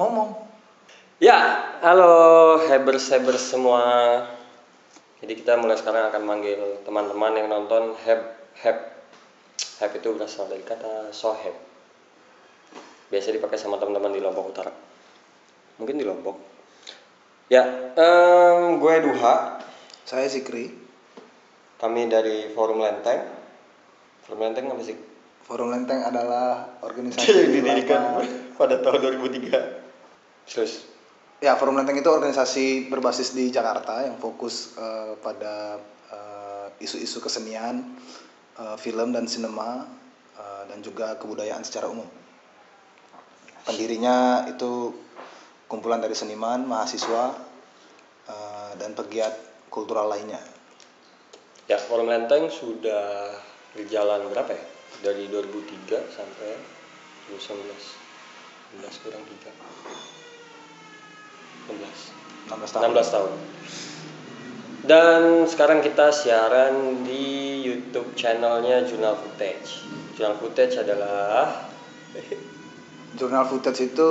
ngomong. Ya, halo Hebers-Hebers semua. Jadi kita mulai sekarang akan manggil teman-teman yang nonton Heb Heb. Heb itu berasal dari kata soheb. Biasa dipakai sama teman-teman di Lombok Utara. Mungkin di Lombok. Ya, em, gue Duha. Saya Zikri. Kami dari Forum Lenteng. Forum Lenteng apa sih? Forum Lenteng adalah organisasi yang didirikan pada tahun 2003. Terus, Ya, Forum Lenteng itu organisasi berbasis di Jakarta yang fokus eh, pada eh, isu-isu kesenian, eh, film dan sinema, eh, dan juga kebudayaan secara umum. Pendirinya itu kumpulan dari seniman, mahasiswa, eh, dan pegiat kultural lainnya. ya Forum Lenteng sudah berjalan berapa ya? Dari 2003 sampai 2019. 19 kurang 3. 16. 16 tahun. 16 tahun. Dan sekarang kita siaran di YouTube channelnya Jurnal Footage. Jurnal Footage adalah Jurnal Footage itu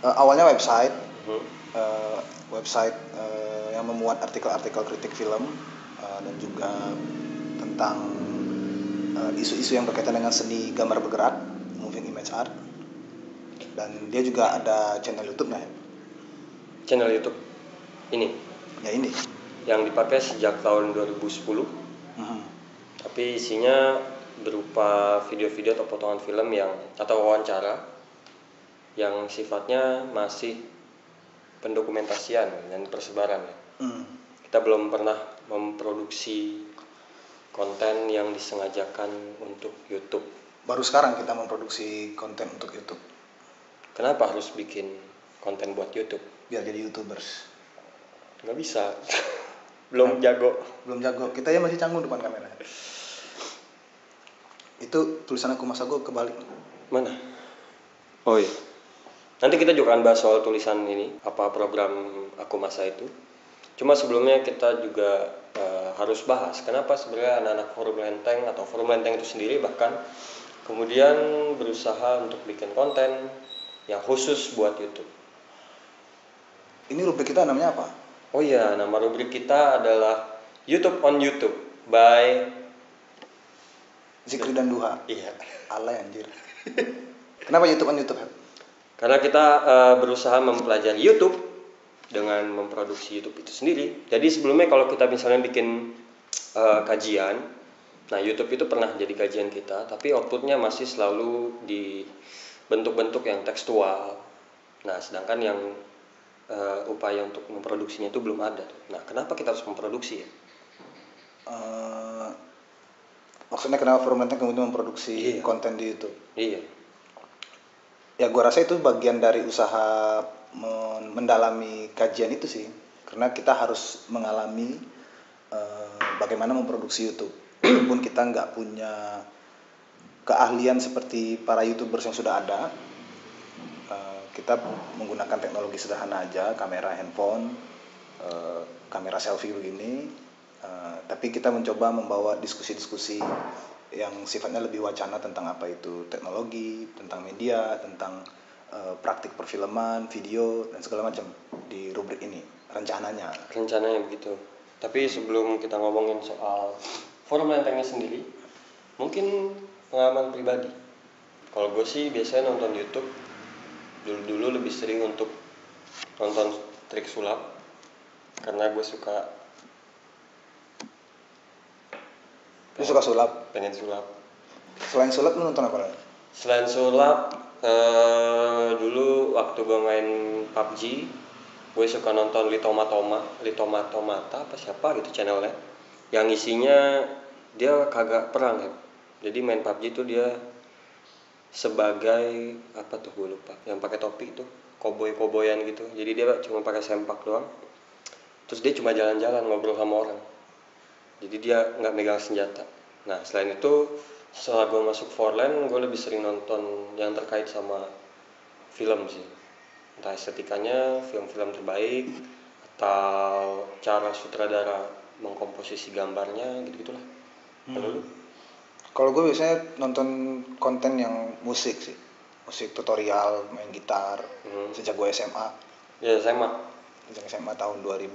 eh, awalnya website, Hmm, eh, website eh, yang memuat artikel-artikel kritik film eh, dan juga tentang isu-isu yang berkaitan dengan seni gambar bergerak, moving image art. Dan dia juga ada channel YouTube-nya. ya. Channel YouTube ini Ya ini. yang dipakai sejak tahun 2010. Mhm. Tapi isinya berupa video-video atau potongan film yang atau wawancara yang sifatnya masih pendokumentasian dan persebaran. Hmm. Kita belum pernah memproduksi konten yang disengajakan untuk YouTube. Baru sekarang kita memproduksi konten untuk YouTube Kenapa harus bikin konten buat YouTube? Biar jadi YouTubers. Nggak bisa. belum jago. Belum jago. Kita ya masih canggung depan kamera. Itu tulisan aku masa gue kebalik. Mana? Oh iya. Nanti kita juga akan bahas soal tulisan ini, apa program aku masa itu. Cuma sebelumnya kita juga eh, harus bahas kenapa sebenarnya anak-anak forum lenteng atau forum lenteng itu sendiri bahkan kemudian berusaha untuk bikin konten yang khusus buat YouTube. Ini rubrik kita namanya apa? Oh iya, nama rubrik kita adalah YouTube on YouTube by Zikri dan Duha. iya. Alay anjir. Kenapa YouTube on YouTube? Karena kita eh, berusaha mempelajari YouTube dengan memproduksi YouTube itu sendiri. Jadi sebelumnya kalau kita misalnya bikin eh, kajian, nah YouTube itu pernah jadi kajian kita, tapi outputnya masih selalu di bentuk-bentuk yang tekstual. Nah, sedangkan yang eh, upaya untuk memproduksinya itu belum ada. Nah, kenapa kita harus memproduksi ya? Eh, maksudnya kenapa Forum Lenteng kemudian memproduksi Iya. konten di YouTube? Iya. Ya gua rasa itu bagian dari usaha men- mendalami kajian itu sih. Karena kita harus mengalami eh, bagaimana memproduksi YouTube. Pun kita nggak punya keahlian seperti para YouTubers yang sudah ada. Kita menggunakan teknologi sederhana aja, kamera handphone, eh, kamera selfie begini. eh, tapi kita mencoba membawa diskusi-diskusi yang sifatnya lebih wacana tentang apa itu teknologi, tentang media, tentang eh, praktik perfilman, video dan segala macam di rubrik ini rencananya. rencananya begitu. Tapi sebelum kita ngomongin soal forum lentengnya sendiri, mungkin pengalaman pribadi. Kalau gue sih biasanya nonton YouTube dulu-dulu lebih sering untuk nonton trik sulap karena gue suka Lu suka sulap? pengen sulap. Selain sulap lu nonton apa lagi? Selain sulap, eh, dulu waktu gue main PUBG, gue suka nonton Litoma Toma, Litoma Tomata apa siapa gitu channelnya, yang isinya dia kagak perang ya. Jadi main PUBG itu dia sebagai apa tuh gue lupa, yang pakai topi itu, koboi koboyan gitu. Jadi dia cuma pakai sempak doang. Terus dia cuma jalan-jalan ngobrol sama orang. Jadi dia nggak megang senjata. Nah selain itu setelah gue masuk Forland gue lebih sering nonton yang terkait sama film sih entah estetikanya film-film terbaik atau cara sutradara mengkomposisi gambarnya gitu gitulah kalau lu Kalau gue biasanya nonton konten yang musik sih. musik tutorial main gitar Hmm. sejak gue SMA Ya SMA. sejak SMA tahun 2000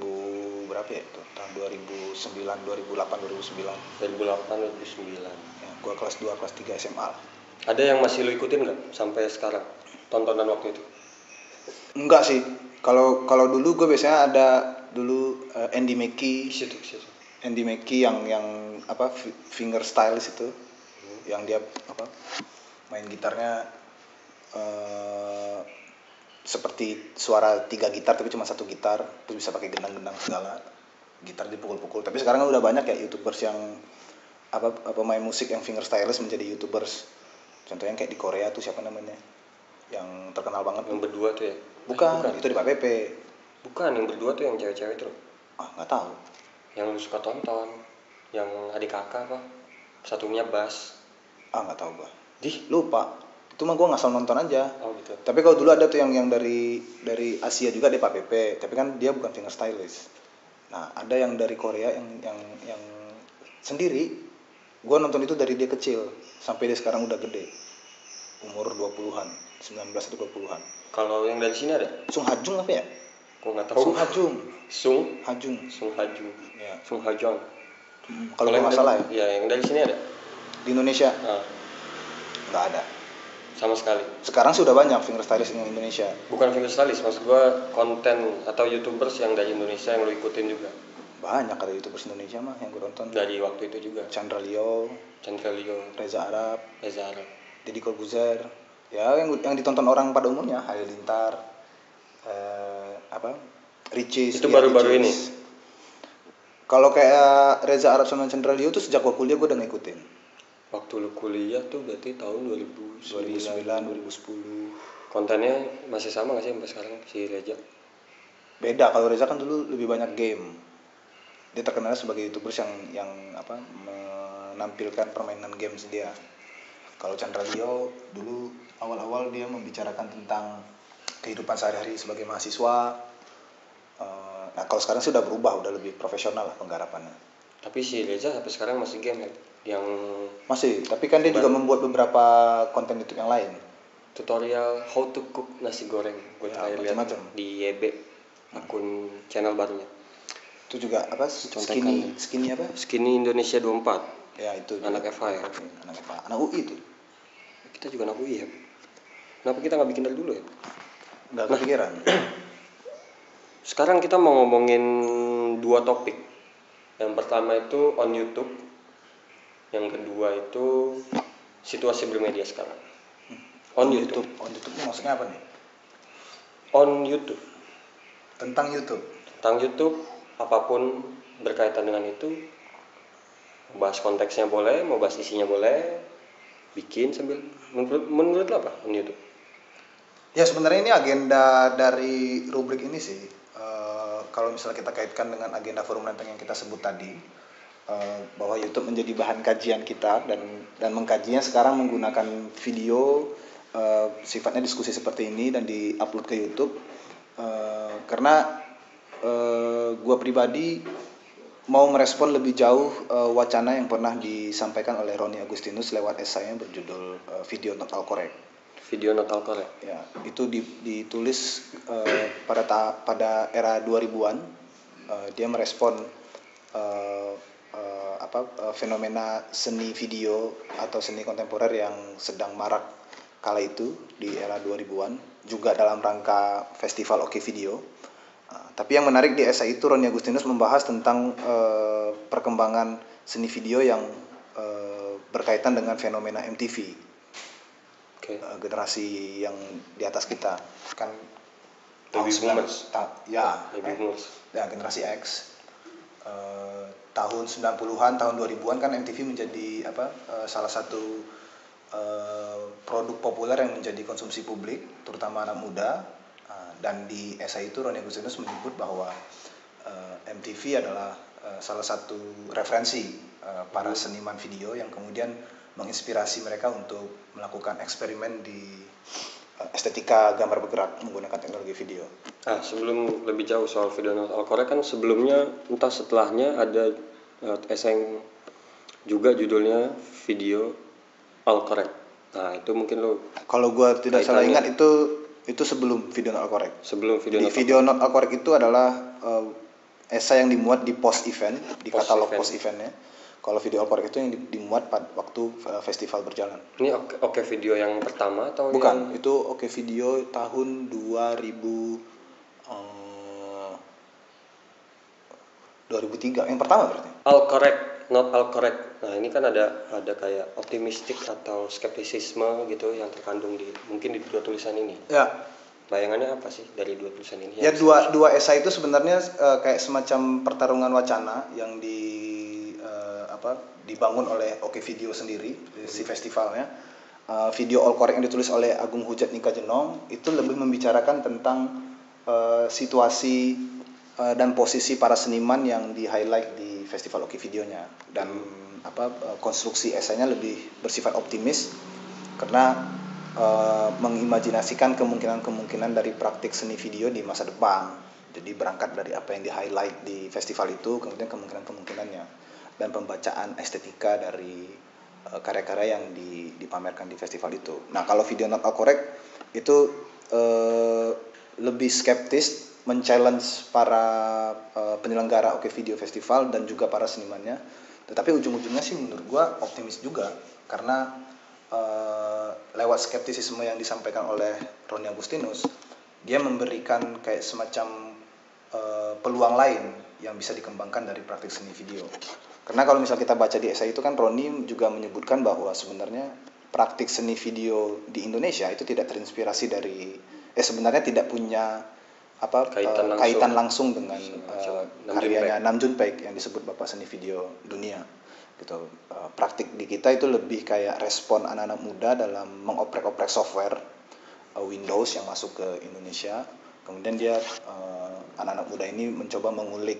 berapa ya itu tahun 2009 2008 2009 2008 2009. ya gue kelas 2 kelas 3 SMA lah Ada yang masih lu ikutin nggak sampai sekarang? Tontonan waktu itu. enggak sih kalau kalau dulu gue biasanya ada dulu eh, Andy Mackey Di situ, situ. Andy Mackey yang yang apa fi- finger stylist itu yang dia apa main gitarnya eh, seperti suara tiga gitar tapi cuma satu gitar terus bisa pakai gendang-gendang segala gitar dipukul-pukul tapi sekarang kan udah banyak ya youtubers yang apa apa main musik yang finger stylist menjadi youtubers contohnya kayak di Korea tuh siapa namanya yang terkenal banget Yang berdua tuh ya? bukan, bukan. itu di Pak Pepe Bukan, yang berdua tuh yang cewek-cewek itu loh. ah nggak tahu Yang lu suka tonton. Yang adik kakak apa? Satunya bass. Ah nggak tahu gua Dih. lupa itu mah gua ngasal nonton aja Oh gitu. Tapi kalau dulu ada tuh yang yang dari dari Asia juga di Pak Pepe, tapi kan dia bukan finger stylist. Nah, ada yang dari Korea yang yang yang sendiri. Gua nonton itu dari dia kecil sampai dia sekarang udah gede. Umur 20-an, 19 atau 20-an. Kalau yang dari sini ada? Sung Hajung apa ya? Gua nggak tahu. Sung Hajung. Sung Hajung. Sung Hajung. Ya. Sung Hajong. Kalau yang nggak salah ya, Iya, yang dari sini ada? Di Indonesia Ah, nggak ada. sama sekali. Sekarang sih udah banyak finger stylist yang Indonesia. Bukan finger stylist, maksud gua konten atau youtubers yang dari Indonesia yang lu ikutin juga. Banyak ada youtubers Indonesia mah yang gue tonton. Dari waktu itu juga. Chandra Leo, Chandra Leo, Reza Arab, Reza Arab. Deddy Corbuzier ya yang yang ditonton orang pada umumnya Halilintar eh, apa Ricis Itu baru-baru Ricis. kalau kayak Reza Arab sama Chandra Leo tuh sejak gua kuliah gua udah ngikutin Waktu lu kuliah tuh berarti tahun 2009. 2009 2010 Kontennya masih sama gak sih sampai sekarang si Reza? beda kalau Reza kan dulu lebih banyak game. Dia terkenal sebagai youtubers yang yang apa menampilkan permainan games dia. Kalau Chandra Leo dulu awal-awal dia membicarakan tentang kehidupan sehari-hari sebagai mahasiswa. Eh, nah kalau sekarang sih udah berubah udah lebih profesional lah penggarapannya Tapi si Reza sampai sekarang masih game ya? Yang masih tapi kan dia juga membuat beberapa konten YouTube yang lain. Tutorial how to cook nasi goreng. Gue Ya, terakhir lihat di YB akun channel barunya. Itu juga apa skinny skinny apa? Skinny Indonesia 24 ya itu Anak juga. FH ya? anak FH anak UI itu. Kita juga anak UI ya? Kenapa kita nggak bikin dari dulu ya? Nggak kepikiran. Sekarang kita mau ngomongin dua topik yang pertama itu on YouTube. Yang kedua itu situasi bermedia sekarang. On YouTube. On YouTube ini maksudnya apa nih? On YouTube. Tentang YouTube. Tentang YouTube apa pun berkaitan dengan itu mau bahas konteksnya boleh mau bahas isinya boleh bikin sambil menurut menurut lo apa on YouTube? Ya sebenarnya ini agenda dari rubrik ini sih. Kalau misalnya kita kaitkan dengan agenda forum lempeng yang kita sebut tadi, eh, bahwa YouTube menjadi bahan kajian kita dan dan mengkajinya sekarang menggunakan video eh, sifatnya diskusi seperti ini dan diupload ke YouTube. Eh, karena eh, gua pribadi mau merespon lebih jauh wacana yang pernah disampaikan oleh Roni Agustinus lewat esainya berjudul Video Not All Correct. Video Natal Korea Ya, itu di- ditulis eh, pada ta- pada era 2000-an. Eh, dia merespon eh, eh, apa eh, fenomena seni video atau seni kontemporer yang sedang marak kala itu di era 2000-an, juga dalam rangka festival Oke Video. Eh, tapi yang menarik di esai itu Roni Agustinus membahas tentang eh, perkembangan seni video yang eh, berkaitan dengan fenomena MTV oke. Eh, generasi yang di atas kita. Kan Baby boomers. ta- ya. Baby eh, boomers. Ya generasi X. Eh, tahun 90-an tahun 2000-an kan MTV menjadi apa eh, salah satu eh, produk populer yang menjadi konsumsi publik terutama anak muda. Eh, dan di esai itu Roni Agustinus menyebut bahwa eh, MTV adalah eh, salah satu referensi eh, para seniman video yang kemudian menginspirasi mereka untuk melakukan eksperimen di eh, estetika gambar bergerak menggunakan teknologi video. ah sebelum lebih jauh soal video Natal Korea kan sebelumnya entah setelahnya ada uh, eseng juga judulnya video Al Correct Nah itu mungkin lu Kalau gua tidak salah ingat itu itu sebelum video not correct. sebelum video Di not video not correct itu adalah eh, esai yang dimuat di post event, di Post katalog event. post eventnya. Kalau video correct itu yang di- dimuat pada waktu eh, festival berjalan. ini oke, oke video yang pertama atau Bukan, yang- itu oke video tahun 2000 eh, 2003 yang pertama berarti. all correct not all correct nah ini kan ada ada kayak optimistik atau skeptisisme gitu yang terkandung di mungkin di dua tulisan ini. Ya, bayangannya apa sih dari dua tulisan ini? Ya dua dua esai itu sebenarnya eh, kayak semacam pertarungan wacana yang di eh, apa dibangun oleh Oke Video sendiri si festivalnya. Eh, video All Correct yang ditulis oleh Agung Hujat Nika Jenong itu lebih membicarakan tentang eh, situasi eh, dan posisi para seniman yang di highlight di festival Oke Videonya dan apa eh, konstruksi esainya lebih bersifat optimis karena eh, mengimajinasikan kemungkinan-kemungkinan dari praktik seni video di masa depan. Jadi berangkat dari apa yang di highlight di festival itu, kemudian kemungkinan-kemungkinannya dan pembacaan estetika dari eh, karya-karya yang di- dipamerkan di festival itu. Nah kalau video not all correct itu eh, lebih skeptis, men-challenge para eh, penyelenggara Oke Video Festival dan juga para senimannya. Tetapi ujung-ujungnya sih menurut gua optimis juga karena eh, lewat skeptisisme yang disampaikan oleh Roni Agustinus, dia memberikan kayak semacam eh, peluang lain yang bisa dikembangkan dari praktik seni video. Karena kalau misal kita baca di esai itu kan Roni juga menyebutkan bahwa sebenarnya praktik seni video di Indonesia itu tidak terinspirasi dari eh sebenarnya tidak punya apa Kaitan eh, langsung. kaitan langsung dengan eh, Nam Jun karyanya Nam Paik yang disebut bapak seni video dunia gitu. Eh, praktik di kita itu lebih kayak respon anak-anak muda dalam mengoprek-oprek software eh, Windows yang masuk ke Indonesia. Kemudian dia eh, anak-anak muda ini mencoba mengulik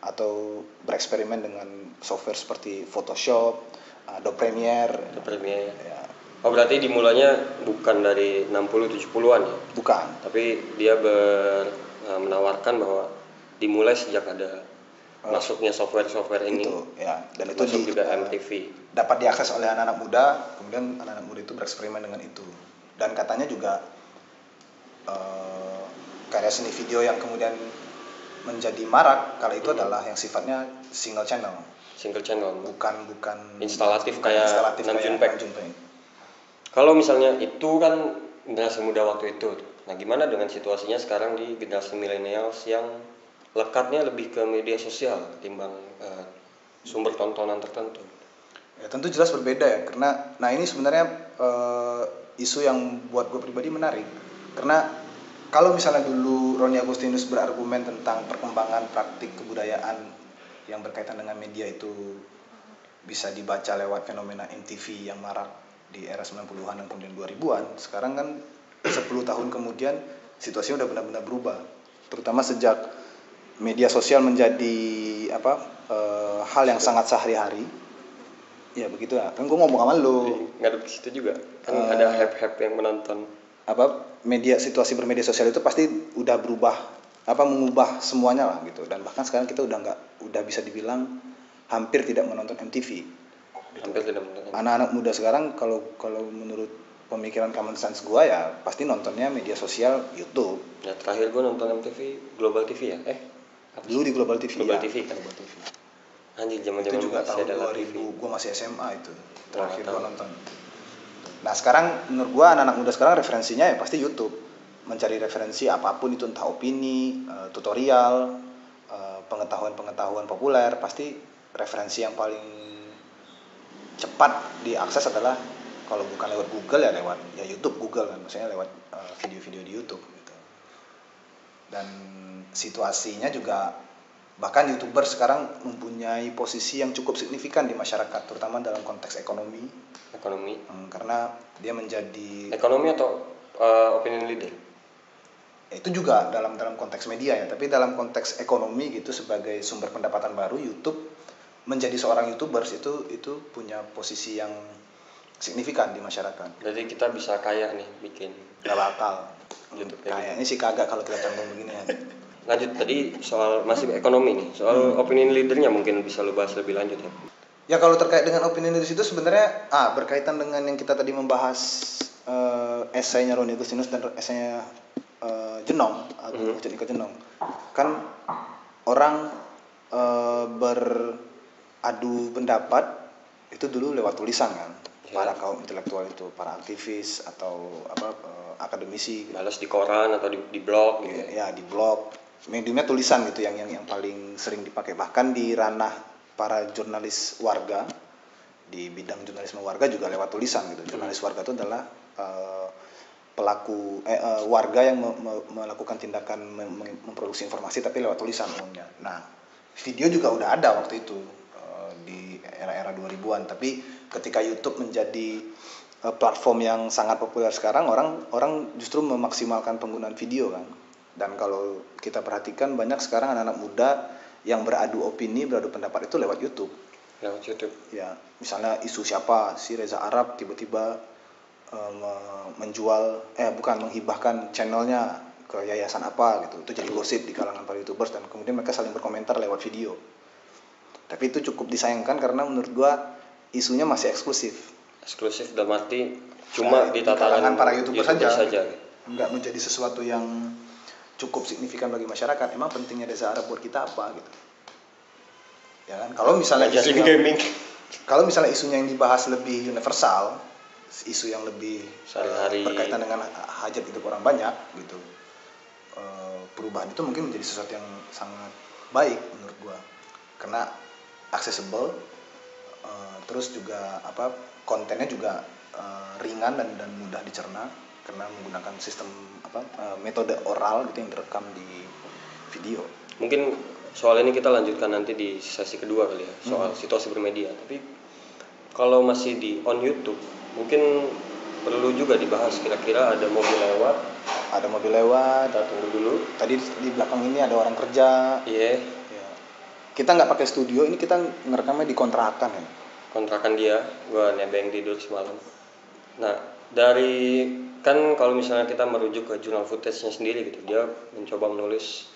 atau bereksperimen dengan software seperti Photoshop, Adobe Premiere. Itu Premiere ya. ya. Oh berarti dimulainya bukan dari 60 70-an ya? Bukan. Tapi dia ber, eh, menawarkan bahwa dimulai sejak ada masuknya software-software ini. itu ya. Dan itu di- juga MTV dapat diakses oleh anak-anak muda kemudian anak-anak muda itu bereksperimen dengan itu. Dan katanya juga eh, karya seni video yang kemudian menjadi marak kala itu adalah yang sifatnya single channel single channel bukan bukan Instalatif bukan kayak instalatif Paik. Kalau misalnya itu kan generasi muda waktu itu. Nah, gimana dengan situasinya sekarang di generasi millennials yang lekatnya lebih ke media sosial ketimbang eh, sumber tontonan tertentu? Ya tentu jelas berbeda ya karena nah ini sebenarnya eh, isu yang buat gue pribadi menarik karena kalau misalnya dulu Roni Agustinus berargumen tentang perkembangan praktik kebudayaan yang berkaitan dengan media itu bisa dibaca lewat fenomena MTV yang marak di era 90-an dan kemudian 2000-an sekarang kan 10 tahun kemudian situasinya udah benar-benar berubah terutama sejak media sosial menjadi apa eh, hal yang sangat sehari-hari ya begitu ya kan gue ngomong sama lu ke situ juga. Kan Eh. ada hype-hype yang menonton. Apa media situasi bermedia sosial itu pasti udah berubah apa mengubah semuanya lah gitu dan bahkan sekarang kita udah nggak udah bisa dibilang hampir tidak menonton MTV Hampir tidak menonton. anak-anak muda sekarang kalau kalau menurut pemikiran common sense gua ya pasti nontonnya media sosial YouTube Ya, terakhir gue nonton MTV Global TV ya? Eh, dulu di Global TV Global ya. TV kan? Global TV Anjir, itu zaman-zaman juga masih tahun ada lah TV. 2000 gua masih SMA itu terakhir gua nonton nah sekarang menurut gua anak-anak muda sekarang referensinya ya pasti YouTube. Mencari referensi apa pun itu entah opini eh, tutorial eh, pengetahuan-pengetahuan populer pasti referensi yang paling cepat diakses adalah kalau bukan lewat Google ya lewat ya YouTube Google kan maksudnya lewat eh, video-video di YouTube gitu. Dan situasinya juga bahkan youtuber sekarang mempunyai posisi yang cukup signifikan di masyarakat terutama dalam konteks ekonomi. Ekonomi. Hmm, karena dia menjadi Ekonomi atau eh, opinion leader? ya itu juga dalam dalam konteks media ya. Tapi dalam konteks ekonomi gitu sebagai sumber pendapatan baru YouTube menjadi seorang youtubers itu itu punya posisi yang signifikan di masyarakat. Jadi kita bisa kaya nih bikin. Gak bakal. YouTube kayak kayaknya sih kagak kalau kita condong begini ya lanjut tadi soal masih ekonomi nih soal opinion leadernya mungkin bisa lu bahas lebih lanjut ya Ya kalau terkait dengan opini di situ sebenarnya ah berkaitan dengan yang kita tadi membahas eh, esainya Roni Agustinus dan esainya eh, Jenong atau Mhm. Iko Jenong. Kan orang eh, beradu pendapat itu dulu lewat tulisan kan. Ya. Para kaum intelektual itu, para aktivis atau apa eh, akademisi gitu. balas di koran atau di, di blog gitu ya, ya di blog mediumnya tulisan gitu yang yang yang paling sering dipakai. Bahkan di ranah para jurnalis warga di bidang jurnalisme warga juga lewat tulisan gitu. Jurnalis warga itu adalah eh, pelaku eh, eh, warga yang me- me- melakukan tindakan mem- mem- memproduksi informasi tapi lewat tulisan umumnya. Nah video juga udah ada waktu itu eh, di era-era 2000-an tapi ketika YouTube menjadi eh, platform yang sangat populer sekarang orang orang justru memaksimalkan penggunaan video kan dan kalau kita perhatikan banyak sekarang anak-anak muda yang beradu opini beradu pendapat itu lewat YouTube. Lewat YouTube. Ya misalnya isu siapa? Si Reza Arab tiba-tiba me- menjual eh bukan menghibahkan channelnya ke yayasan apa gitu. Itu jadi gosip di kalangan para youtubers dan kemudian mereka saling berkomentar lewat video. Tapi itu cukup disayangkan karena menurut gua isunya masih eksklusif. Eksklusif dalam arti cuma Nah, di tataran kalangan para YouTuber saja. saja. nggak menjadi sesuatu yang cukup signifikan bagi masyarakat emang pentingnya Reza Arab buat kita apa gitu. Ya kan? Kalau misalnya Ngajarin isunya- gaming. kalau misalnya isunya yang dibahas lebih universal, isu yang lebih Sehari-hari. eh, berkaitan dengan ha- hajat hidup orang banyak gitu, eh, perubahan itu mungkin menjadi sesuatu yang sangat baik menurut gua, karena accessible, eh, terus juga apa kontennya juga ringan dan dan mudah dicerna karena menggunakan sistem apa eh, metode oral gitu yang direkam di video. mungkin soal ini kita lanjutkan nanti di sesi kedua kali ya Hmm. soal situasi bermedia tapi kalau masih di on YouTube mungkin perlu juga dibahas kira-kira ada mobil lewat Ada mobil lewat, kita tunggu dulu tadi di belakang ini ada orang kerja, iya Ya. Kita nggak pakai studio, ini kita ngerekamnya di kontrakan ya. kontrakan dia gua nebeng tidur semalam nah dari kan kalau misalnya kita merujuk ke jurnal footage-nya sendiri gitu dia mencoba menulis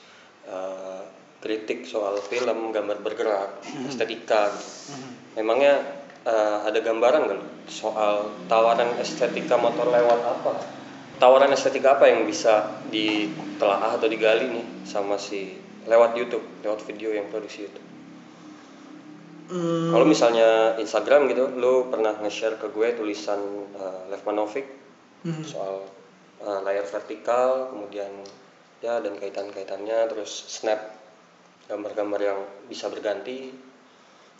uh, kritik soal film gambar bergerak estetika gitu. memangnya uh, ada gambaran nggak soal tawaran estetika motor lewat apa? Tawaran estetika apa yang bisa ditelaah atau digali nih sama si lewat YouTube lewat video yang produksi YouTube? Hmm. kalau misalnya Instagram gitu, lu pernah nge-share ke gue tulisan uh, Lev Manovic Hmm. soal uh, layar vertikal, kemudian ya dan kaitan-kaitannya, terus snap gambar-gambar yang bisa berganti.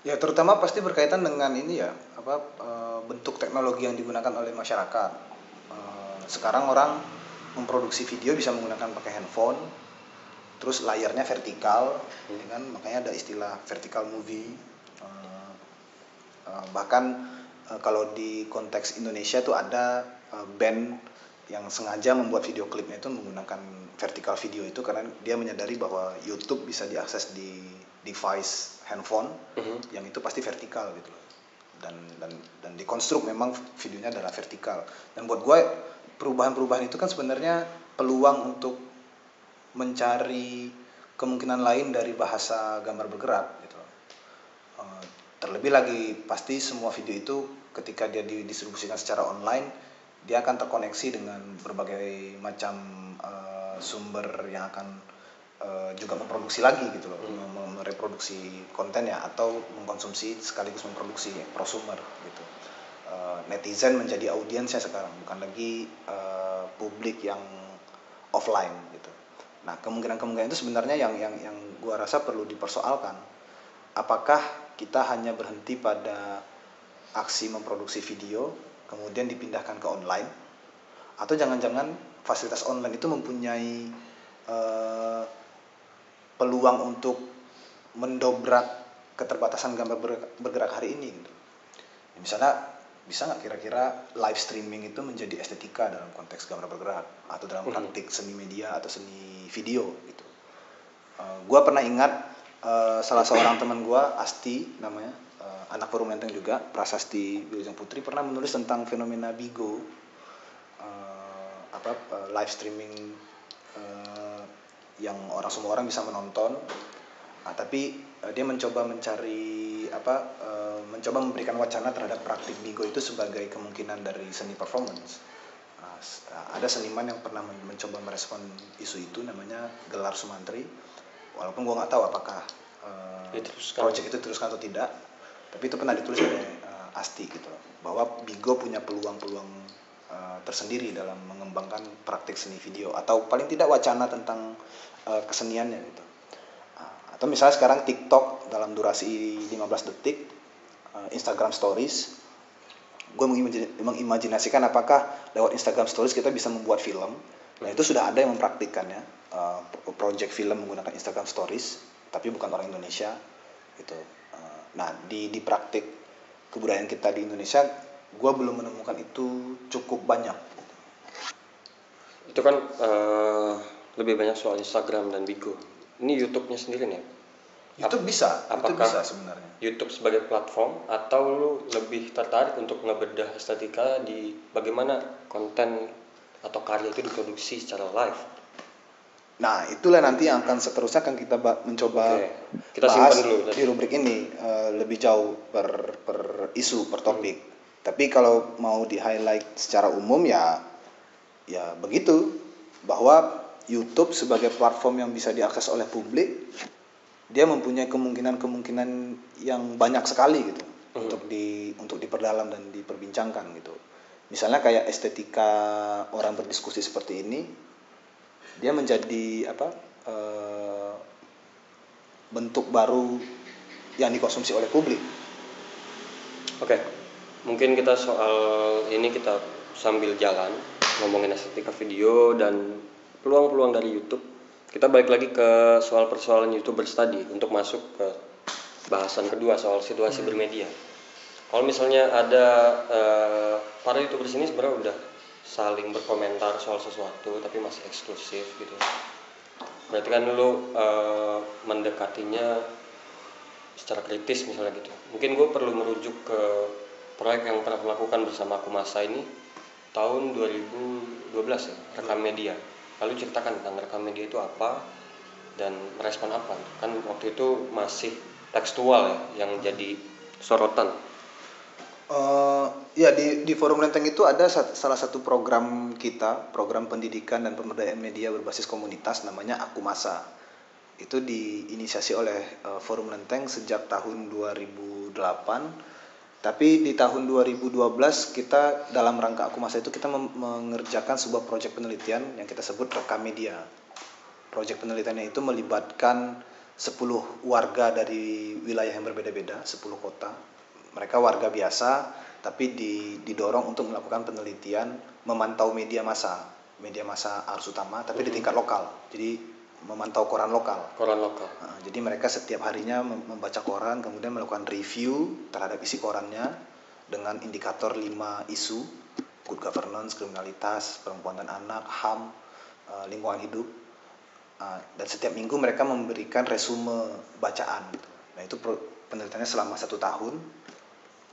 Ya terutama pasti berkaitan dengan ini ya, apa eh, bentuk teknologi yang digunakan oleh masyarakat. Eh, sekarang orang memproduksi video bisa menggunakan pakai handphone, terus layarnya vertikal, ya kan? Makanya ada istilah vertical movie. Eh, bahkan kalau di konteks Indonesia tuh ada eh, band yang sengaja membuat video klipnya itu menggunakan vertical video itu karena dia menyadari bahwa YouTube bisa diakses di device handphone Mhm. yang itu pasti vertikal gitu loh. dan dan dan dikonstruk memang videonya adalah vertikal dan buat gue perubahan-perubahan itu kan sebenarnya peluang untuk mencari kemungkinan lain dari bahasa gambar bergerak gitu loh. Eh, terlebih lagi pasti semua video itu ketika dia didistribusikan secara online dia akan terkoneksi dengan berbagai macam eh, sumber yang akan eh, juga memproduksi lagi gitu loh. Mem- mereproduksi kontennya atau mengkonsumsi sekaligus memproduksi prosumer gitu. Eh, netizen menjadi audiensnya sekarang bukan lagi eh, publik yang offline gitu. Nah kemungkinan-kemungkinan itu sebenarnya yang yang yang gua rasa perlu dipersoalkan. Apakah kita hanya berhenti pada aksi memproduksi video kemudian dipindahkan ke online atau jangan-jangan fasilitas online itu mempunyai eh, peluang untuk mendobrak keterbatasan gambar ber- bergerak hari ini gitu. Misalnya bisa nggak kira-kira live streaming itu menjadi estetika dalam konteks gambar bergerak atau dalam Mhm. praktik seni media atau seni video gitu. Eh, gua pernah ingat eh, salah seorang teman gua Asti namanya anak forum menteng juga Prasasti Wilujeng Putri pernah menulis tentang fenomena Bigo eh, apa eh, live streaming eh, yang orang semua orang bisa menonton. Ah, tapi eh, dia mencoba mencari apa eh, mencoba memberikan wacana terhadap praktik bigo itu sebagai kemungkinan dari seni performance. Nah, ada seniman yang pernah men- mencoba merespon isu itu namanya Gelar Sumantri. Walaupun gua nggak tahu apakah Diteruskan. project itu teruskan atau tidak tapi itu pernah ditulis oleh eh, Asti gitu loh, bahwa Bigo punya peluang-peluang eh, tersendiri dalam mengembangkan praktik seni video atau paling tidak wacana tentang eh, keseniannya gitu. Ah, atau misalnya sekarang TikTok dalam durasi 15 detik eh, Instagram Stories. Gue mengimajinasikan apakah lewat Instagram Stories kita bisa membuat film. Nah itu sudah ada yang mempraktikkannya pro- project film menggunakan Instagram Stories tapi bukan orang Indonesia gitu nah di di praktik kebudayaan kita di Indonesia gue belum menemukan itu cukup banyak Itu kan eh, lebih banyak soal Instagram dan Bigo. Ini YouTube-nya sendiri nih. itu bisa apakah- bisa sebenarnya YouTube sebagai platform atau lu lebih tertarik untuk ngebedah estetika di bagaimana konten atau karya itu diproduksi secara live. Nah, itulah nanti yang akan seterusnya akan kita ba- mencoba Oke, kita bahas simpan dulu di rubrik ini eh, lebih jauh per per isu per topik. Tapi kalau mau di highlight secara umum ya ya begitu bahwa YouTube sebagai platform yang bisa diakses oleh publik dia mempunyai kemungkinan-kemungkinan yang banyak sekali gitu Hmm. untuk di untuk diperdalam dan diperbincangkan gitu. Misalnya kayak estetika orang berdiskusi seperti ini dia menjadi apa eh, bentuk baru yang dikonsumsi oleh publik. Oke, mungkin kita soal ini kita sambil jalan ngomongin estetika video dan peluang-peluang dari YouTube. Kita balik lagi ke soal persoalan YouTubers tadi untuk masuk ke bahasan kedua soal situasi bermedia. Kalau misalnya ada eh, para YouTubers ini sebenarnya udah saling berkomentar soal sesuatu tapi masih eksklusif gitu. Berarti kan lu eh, mendekatinya secara kritis misalnya gitu. Mungkin gue perlu merujuk ke proyek yang pernah melakukan bersama aku masa ini tahun 2012 ya, rekam media. Lalu ceritakan tentang rekam media itu apa dan merespon apa. Kan waktu itu masih tekstual ya yang jadi sorotan. Eh, ya di di forum Lenteng itu ada sat- salah satu program kita, program pendidikan dan pemberdayaan media berbasis komunitas namanya Aku Masa. Itu diinisiasi oleh eh, forum Lenteng sejak tahun 2008. Tapi di tahun 2012 kita dalam rangka Aku Masa itu kita mengerjakan sebuah proyek penelitian yang kita sebut rekam media. Proyek penelitiannya itu melibatkan 10 warga dari wilayah yang berbeda-beda, 10 kota. Mereka warga biasa, tapi di- didorong untuk melakukan penelitian memantau media massa, media massa arus utama, tapi di tingkat lokal. Jadi memantau koran lokal. Koran lokal. Nah, jadi mereka setiap harinya mem- membaca koran, kemudian melakukan review terhadap isi korannya dengan indikator 5 isu, good governance, kriminalitas, perempuan dan anak, HAM, eh, lingkungan hidup. Ah, dan setiap minggu mereka memberikan resume bacaan. Nah itu penelitiannya selama satu tahun.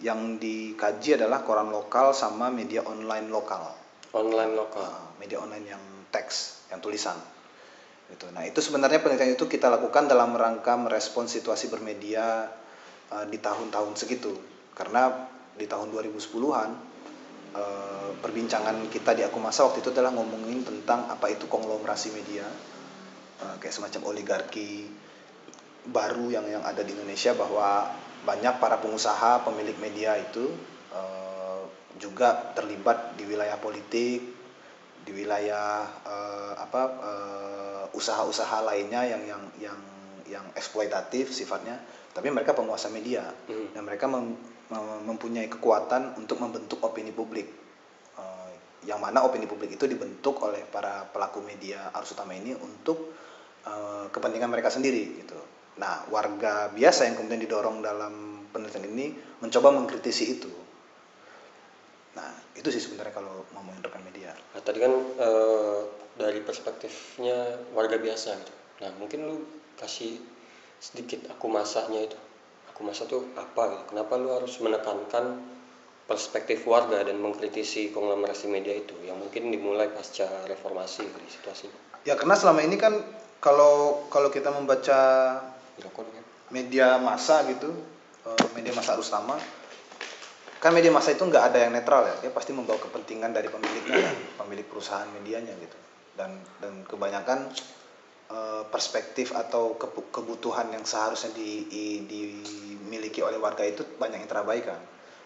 Yang dikaji adalah koran lokal sama media online lokal. Online lokal. Ah, media online yang teks, yang tulisan. Gitu. Nah itu sebenarnya penelitian itu kita lakukan dalam rangka merespon situasi bermedia eh, di tahun-tahun segitu. Karena di tahun 2010-an eh, perbincangan kita di Aku Masa waktu itu adalah ngomongin tentang apa itu konglomerasi media, eh, kayak semacam oligarki baru yang yang ada di Indonesia bahwa banyak para pengusaha pemilik media itu eh, juga terlibat di wilayah politik, di wilayah eh, apa eh, usaha-usaha lainnya yang yang yang yang eksploitatif sifatnya, tapi mereka penguasa media Hmm. dan mereka mem- mem- mempunyai kekuatan untuk membentuk opini publik. Eh, yang mana opini publik itu dibentuk oleh para pelaku media arus utama ini untuk eh, kepentingan mereka sendiri gitu. Nah, warga biasa yang kemudian didorong dalam penelitian ini mencoba mengkritisi itu. Nah, itu sih sebenarnya kalau ngomongin rekan media. Nah, tadi kan eh, dari perspektifnya warga biasa gitu. Nah, mungkin lu kasih sedikit aku masaknya itu. Aku masak tuh apa gitu. Kenapa lu harus menekankan perspektif warga dan mengkritisi konglomerasi media itu yang mungkin dimulai pasca reformasi di situasinya. Ya karena selama ini kan kalau kalau kita membaca Kan? media massa gitu eh, media massa arus utama kan media massa itu nggak ada yang netral ya dia pasti membawa kepentingan dari pemiliknya kan, pemilik perusahaan medianya gitu. Dan dan kebanyakan eh, perspektif atau kebu- kebutuhan yang seharusnya di, i- dimiliki oleh warga itu banyak yang terabaikan.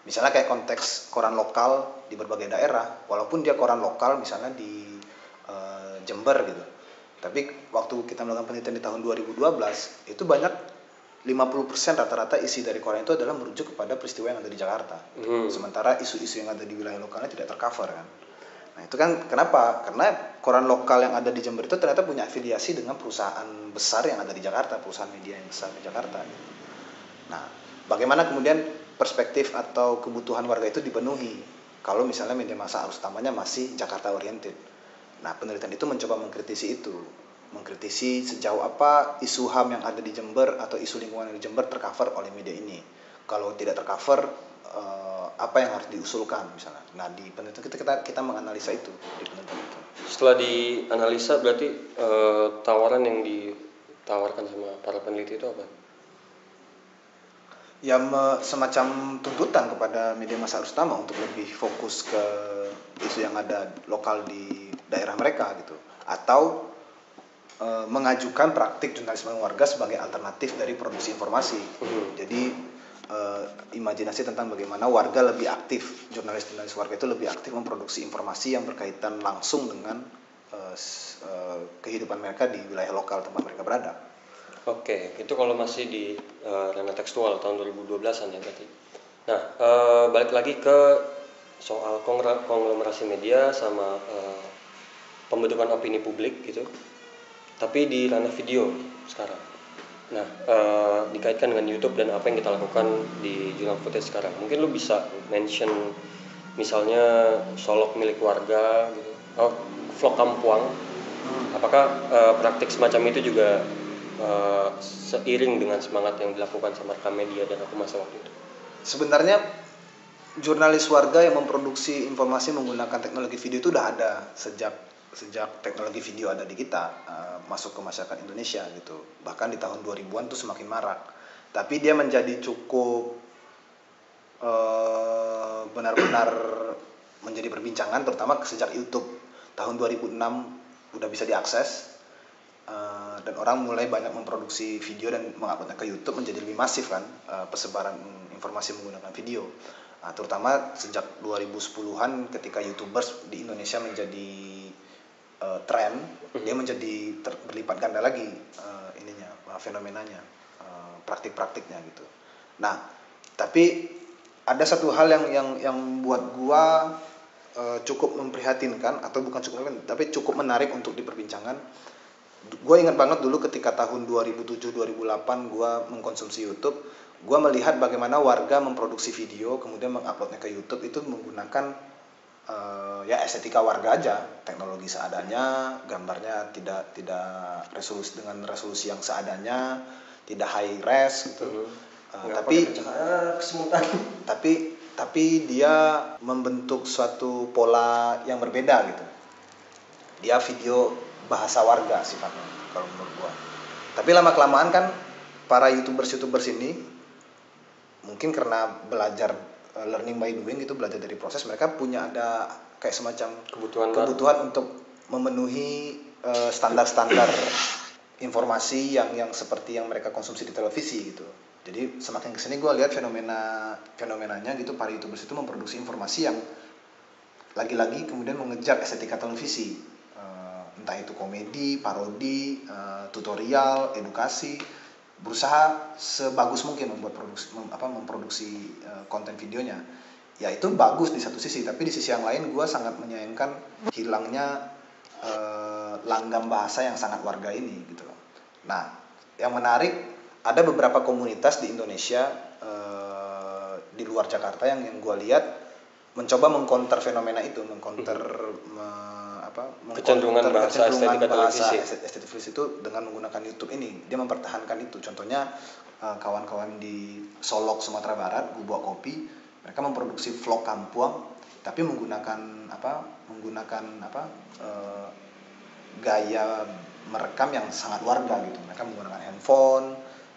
Misalnya kayak konteks koran lokal di berbagai daerah walaupun dia koran lokal misalnya di eh, Jember gitu tapi waktu kita melakukan penelitian di tahun 2012 itu banyak 50% rata-rata isi dari koran itu adalah merujuk kepada peristiwa yang ada di Jakarta. Hmm. Sementara isu-isu yang ada di wilayah lokalnya tidak tercover kan. Nah itu kan kenapa? Karena koran lokal yang ada di Jember itu ternyata punya afiliasi dengan perusahaan besar yang ada di Jakarta, perusahaan media yang besar di Jakarta. Nah, bagaimana kemudian perspektif atau kebutuhan warga itu dipenuhi kalau misalnya media massa arus utamanya masih Jakarta oriented. Nah, penelitian itu mencoba mengkritisi itu, mengkritisi sejauh apa isu HAM yang ada di Jember atau isu lingkungan yang di Jember tercover oleh media ini. Kalau tidak tercover, eh, apa yang harus diusulkan misalnya. Nah, di penelitian kita kita, kita menganalisa itu di penelitian itu. Setelah dianalisa berarti eh, tawaran yang ditawarkan sama para peneliti itu apa? ya me- semacam tuntutan kepada media massa arus utama untuk lebih fokus ke isu yang ada lokal di daerah mereka gitu atau e, mengajukan praktik jurnalisme warga sebagai alternatif dari produksi informasi Mhm. jadi e, imajinasi tentang bagaimana warga lebih aktif jurnalis-jurnalis warga itu lebih aktif memproduksi informasi yang berkaitan langsung dengan e, e, kehidupan mereka di wilayah lokal tempat mereka berada Oke, itu kalau masih di eh, ranah tekstual tahun 2012-an ya berarti. Nah, eh, balik lagi ke soal konglomerasi media sama eh, pembentukan opini publik gitu. Tapi di ranah video sekarang. Nah, eh, dikaitkan dengan YouTube dan apa yang kita lakukan di jurnal footage sekarang. Mungkin lu bisa mention misalnya solok milik warga gitu. Oh, vlog kampuang apakah eh, praktik semacam itu juga eh, seiring dengan semangat yang dilakukan sama rekam media dan aku masa waktu itu sebenarnya jurnalis warga yang memproduksi informasi menggunakan teknologi video itu udah ada sejak sejak teknologi video ada di kita eh, masuk ke masyarakat Indonesia gitu. Bahkan di tahun 2000-an tuh semakin marak. Tapi dia menjadi cukup eh, benar-benar menjadi perbincangan terutama sejak YouTube. Tahun 2006 udah bisa diakses Uh, dan orang mulai banyak memproduksi video dan menguploadnya ke YouTube menjadi lebih masif kan uh, persebaran informasi menggunakan video. Nah, terutama sejak 2010-an ketika YouTubers di Indonesia menjadi uh, tren dia menjadi ter- berlipat ganda lagi uh, ininya uh, fenomenanya uh, praktik-praktiknya gitu. Nah tapi ada satu hal yang yang yang buat gua uh, cukup memprihatinkan atau bukan cukup memprihatinkan, tapi cukup menarik untuk diperbincangkan. Gue ingat banget dulu ketika tahun 2007-2008 gue mengkonsumsi YouTube gue melihat bagaimana warga memproduksi video kemudian menguploadnya ke YouTube itu menggunakan eh, ya estetika warga aja teknologi seadanya gambarnya tidak tidak resolusi dengan resolusi yang seadanya tidak high res gitu. Nggak tapi kesemutan. tapi tapi dia membentuk suatu pola yang berbeda gitu. Dia video bahasa warga sifatnya kalau menurut gua. Tapi lama kelamaan kan para youtubers youtubers ini mungkin karena belajar learning by doing itu belajar dari proses. Mereka punya ada kayak semacam kebutuhan kebutuhan untuk memenuhi eh, standar-standar informasi yang yang seperti yang mereka konsumsi di televisi gitu. Jadi semakin ke sini gue lihat fenomena fenomenanya gitu para youtubers itu memproduksi informasi yang lagi-lagi kemudian mengejar estetika televisi. Eh, entah itu komedi, parodi, eh, tutorial, edukasi berusaha sebagus mungkin membuat produksi mem- apa memproduksi eh, konten videonya. Ya itu bagus di satu sisi tapi di sisi yang lain gue sangat menyayangkan hilangnya eh, langgam bahasa yang sangat warga ini gitu loh. Nah yang menarik ada beberapa komunitas di Indonesia eh, di luar Jakarta yang yang gue lihat mencoba mengkonter fenomena itu mengkonter me- apa Kecenderungan bahasa kecenderungan estetika bahasa televisi. itu dengan menggunakan YouTube ini. Dia mempertahankan itu. Contohnya eh, kawan-kawan di Solok Sumatera Barat Gubuk Kopi mereka memproduksi vlog kampuang tapi menggunakan apa menggunakan apa eh, gaya merekam yang sangat warga gitu. Mereka menggunakan handphone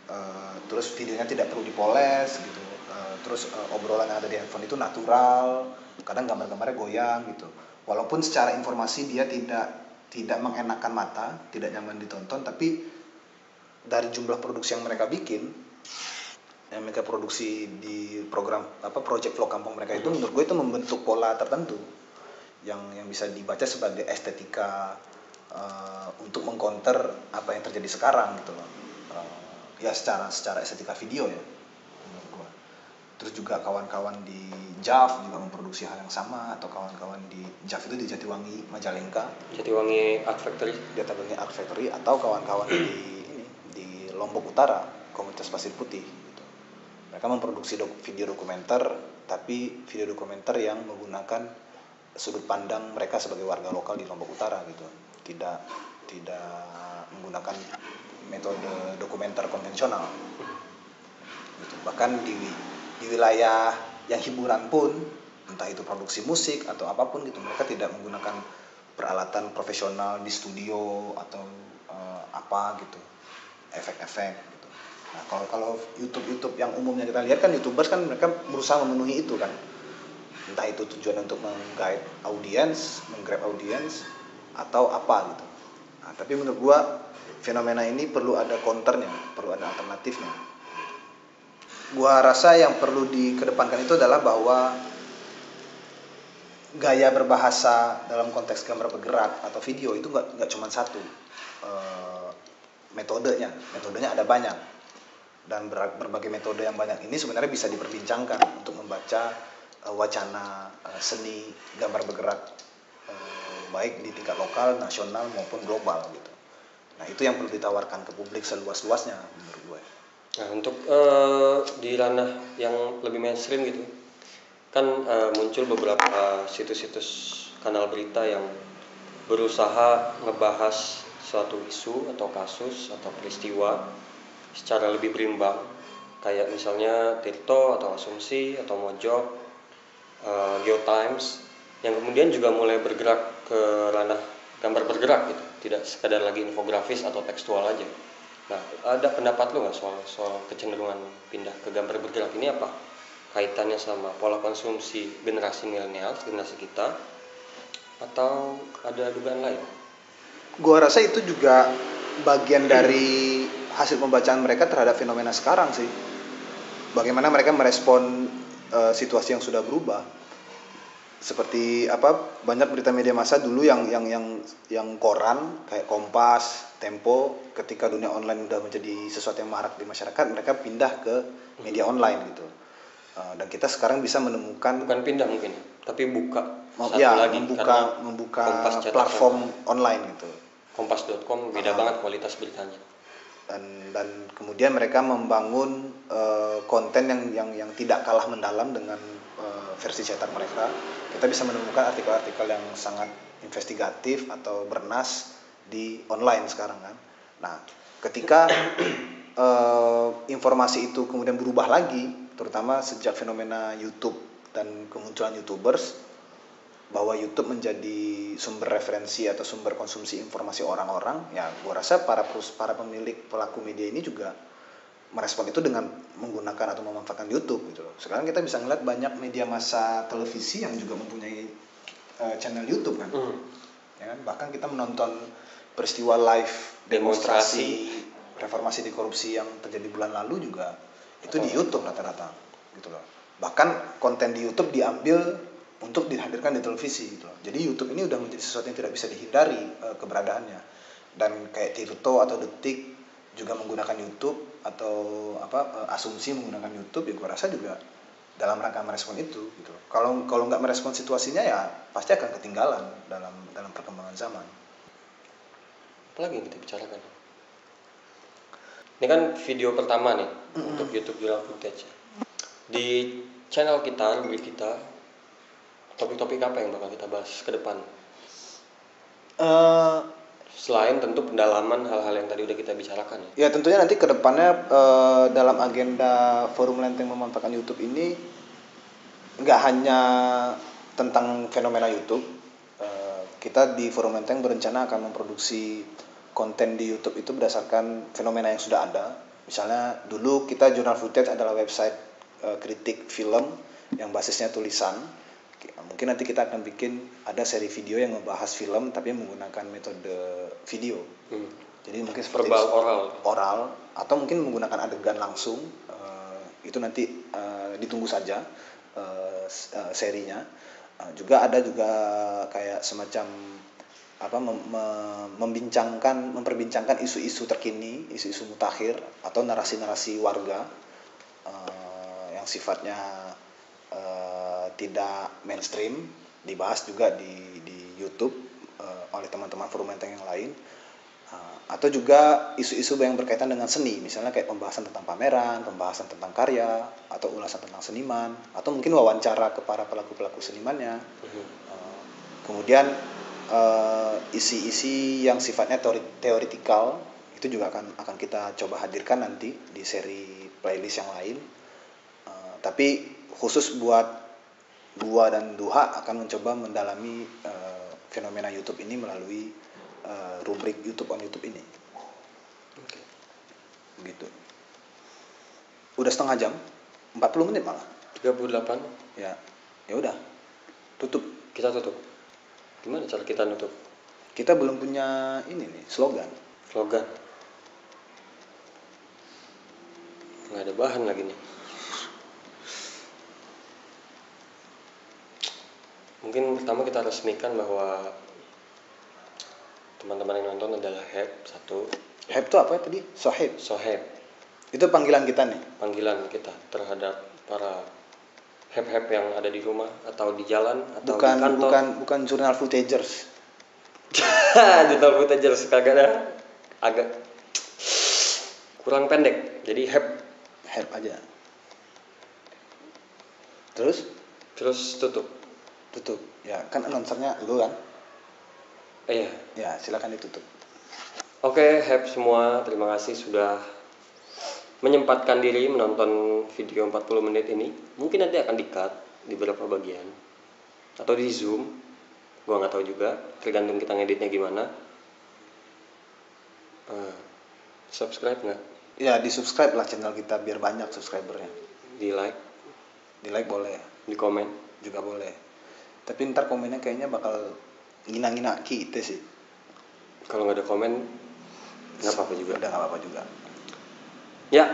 Uh, terus videonya tidak perlu dipoles gitu. Uh, terus uh, obrolan yang ada di handphone itu natural. Kadang gambar-gambarnya goyang gitu walaupun secara informasi dia tidak tidak mengenakan mata tidak nyaman ditonton tapi dari jumlah produksi yang mereka bikin yang mereka produksi di program apa project vlog kampung mereka itu menurut gue itu membentuk pola tertentu yang yang bisa dibaca sebagai estetika uh, untuk mengcounter apa yang terjadi sekarang gitu loh. Ya secara secara estetika video ya terus juga kawan-kawan di JAV juga memproduksi hal yang sama atau kawan-kawan di JAV itu di Jatiwangi Majalengka Jatiwangi Art Factory Jatiwangi Art Factory atau kawan-kawan di ini di Lombok Utara Komunitas Pasir Putih gitu. mereka memproduksi dok, video dokumenter tapi video dokumenter yang menggunakan sudut pandang mereka sebagai warga lokal di Lombok Utara gitu tidak tidak menggunakan metode dokumenter konvensional gitu. bahkan di di wilayah yang hiburan pun entah itu produksi musik atau apa pun gitu mereka tidak menggunakan peralatan profesional di studio atau uh, apa gitu efek-efek gitu. Nah kalau kalau YouTube YouTube yang umumnya kita lihat kan youtubers kan mereka berusaha memenuhi itu kan. Entah itu tujuan untuk menggait audiens menggrab audiens atau apa gitu. Nah, tapi menurut gua fenomena ini perlu ada counternya, perlu ada alternatifnya. Gua rasa yang perlu dikedepankan itu adalah bahwa gaya berbahasa dalam konteks gambar bergerak atau video itu nggak nggak cuma satu e, metodenya, metodenya ada banyak dan ber, berbagai metode yang banyak ini sebenarnya bisa diperbincangkan untuk membaca e, wacana e, seni gambar bergerak e, baik di tingkat lokal, nasional maupun global gitu. Nah itu yang perlu ditawarkan ke publik seluas-luasnya menurut gue. Nah untuk uh, di ranah yang lebih mainstream gitu, kan uh, muncul beberapa situs-situs kanal berita yang berusaha ngebahas suatu isu atau kasus atau peristiwa secara lebih berimbang. Kayak misalnya Tirto atau Asumsi atau Mojok, uh, Geotimes yang kemudian juga mulai bergerak ke ranah gambar bergerak gitu. Tidak sekadar lagi infografis atau tekstual aja nah ada pendapat lo nggak soal soal kecenderungan pindah ke gambar bergerak ini? Apa kaitannya sama pola konsumsi generasi milenial generasi kita atau ada dugaan lain? Gua rasa itu juga bagian dari hasil pembacaan mereka terhadap fenomena sekarang sih. Bagaimana mereka merespon uh, situasi yang sudah berubah seperti apa banyak berita media massa dulu yang yang yang yang koran kayak Kompas, Tempo ketika dunia online udah menjadi sesuatu yang marak di masyarakat mereka pindah ke media hmm. online gitu. Uh, dan kita sekarang bisa menemukan bukan pindah mungkin tapi buka satu ya, lagi membuka membuka platform online gitu. Kompas.com beda uh, banget kualitas beritanya. Dan dan kemudian mereka membangun uh, konten yang yang yang tidak kalah mendalam dengan uh, versi cetak mereka kita bisa menemukan artikel-artikel yang sangat investigatif atau bernas di online sekarang kan? Nah ketika uh, informasi itu kemudian berubah lagi terutama sejak fenomena YouTube dan kemunculan YouTubers bahwa YouTube menjadi sumber referensi atau sumber konsumsi informasi orang-orang, ya gue rasa para para pemilik pelaku media ini juga merespon itu dengan menggunakan atau memanfaatkan YouTube gitu loh. Sekarang kita bisa ngeliat banyak media massa televisi yang juga mempunyai uh, channel YouTube kan. Mm. Ya kan? Bahkan kita menonton peristiwa live demonstrasi, demonstrasi reformasi di korupsi yang terjadi bulan lalu juga itu oh. di YouTube rata-rata gitu loh. Bahkan konten di YouTube diambil untuk dihadirkan di televisi gitu loh. Jadi YouTube ini udah menjadi sesuatu yang tidak bisa dihindari uh, keberadaannya. Dan kayak Tirto atau Detik juga menggunakan YouTube atau apa uh, asumsi menggunakan YouTube ya gue rasa juga dalam rangka merespon itu gitu. Kalau kalau nggak merespon situasinya ya pasti akan ketinggalan dalam dalam perkembangan zaman. Apalagi yang kita bicarakan? Ini kan video pertama nih mm -hmm. untuk YouTube Jual Footage. Di channel kita, rubrik kita, topik-topik apa yang bakal kita bahas ke depan? Uh, Selain tentu pendalaman hal-hal yang tadi udah kita bicarakan ya. Ya tentunya nanti ke depannya uh, dalam agenda forum lenteng memanfaatkan YouTube ini nggak hanya tentang fenomena YouTube. Uh, kita di forum lenteng berencana akan memproduksi konten di YouTube itu berdasarkan fenomena yang sudah ada Misalnya dulu kita Jurnal Footage adalah website eh, kritik film yang basisnya tulisan. Mungkin nanti kita akan bikin ada seri video yang membahas film tapi menggunakan metode video. Hmm. Jadi mungkin seperti Verbal oral. oral atau mungkin menggunakan adegan langsung eh, itu nanti eh, ditunggu saja eh, serinya Eh, juga ada juga kayak semacam apa mem- me- membincangkan memperbincangkan isu-isu terkini isu-isu mutakhir atau narasi-narasi warga eh, yang sifatnya tidak mainstream dibahas juga di di YouTube eh, oleh teman-teman forum menteng yang lain Uh, atau juga isu-isu yang berkaitan dengan seni, misalnya kayak pembahasan tentang pameran, pembahasan tentang karya, atau ulasan tentang seniman, atau mungkin wawancara ke para pelaku-pelaku senimannya. Uh, kemudian uh, isi-isi yang sifatnya teori- teoritikal itu juga akan akan kita coba hadirkan nanti di seri playlist yang lain. Uh, tapi khusus buat gua dan Duha akan mencoba mendalami uh, fenomena YouTube ini melalui uh, rubrik YouTube on YouTube ini. Oke. Begitu. Udah setengah jam, 40 menit malah. 38 Ya, ya udah. Tutup. kita tutup. Gimana cara kita nutup? Kita belum punya ini nih slogan. Slogan. Nggak ada bahan lagi nih. Mungkin pertama kita resmikan bahwa teman-teman yang nonton adalah Heb satu, Heb itu apa ya tadi? Sohib. Soheb Itu panggilan kita nih. panggilan kita terhadap para heb-heb yang ada di rumah atau di jalan atau Bukan di kantor. bukan bukan jurnal footagers. Digital footage kagak ada agak kurang pendek. Jadi heb Heb aja. Terus terus tutup. Tutup. Ya, kan announcernya lu kan? Eh, iya. Ya, silakan ditutup. Oke, heb semua, terima kasih sudah menyempatkan diri menonton video 40 menit ini. Mungkin nanti akan di-cut di beberapa bagian atau di zoom. Gua nggak tahu juga, tergantung kita ngeditnya gimana. Eh, subscribe nggak? Ya, di-subscribe lah channel kita biar banyak subscribernya. Di like, Di-like boleh, di komen. juga boleh. Tapi ntar komennya kayaknya bakal ngina-ngina kita sih. Kalau nggak ada komen, nggak apa-apa juga. Udah nggak apa-apa juga. Ya,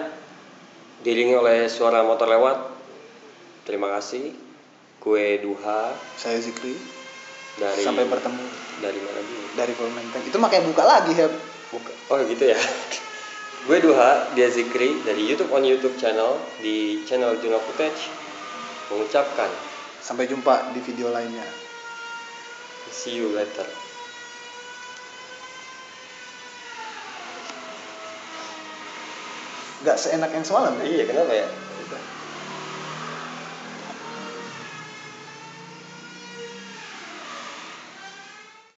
diiringi oleh suara motor lewat. Terima kasih. Gue Duha Saya Zikri. dari Sampai bertemu dari mana dulu? dari Volmenteng. Itu makanya buka lagi ya. Buka. Oh gitu ya. Gue Duha, dia Zikri dari YouTube on YouTube channel di channel Juno Footage mengucapkan Sampai jumpa di video lainnya. see you later. Nggak seenak yang semalam ya? Iya kenapa ya?